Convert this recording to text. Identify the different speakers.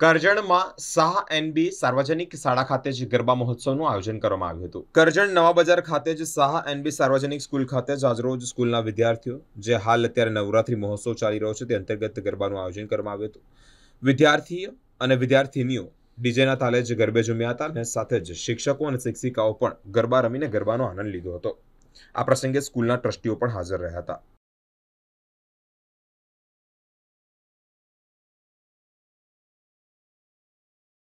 Speaker 1: કરજણમાં Shah NB સાર્વજનિક શાળા ખાતે જ ગરબા મહોત્સવનું આયોજન કરવામાં આવ્યું હતું. કરજણ નવા બજાર ખાતે જ શાહ એનબી સાર્વજનિક સ્કૂલ ખાતે જ આજરોજ સ્કૂલના વિદ્યાર્થીઓ, જે હાલ અત્યારે નવરાત્રી મહોત્સવ ચાલી રહ્યો છે, તે અંતર્ગત ગરબાનું આયોજન કરવામાં આવ્યું હતું. વિદ્યાર્થીઓ અને વિદ્યાર્થીનીઓ ડીજેના તાલે જ ગરબે જમ્યા હતા અને સાથે જ શિક્ષકો અને શિક્ષિકાઓ પણ ગરબા રમીને ગરબાનો આનંદ લીધો હતો. આ પ્રસંગે સ્કૂલના ટ્રસ્ટીઓ પણ હાજર રહ્યા હતા.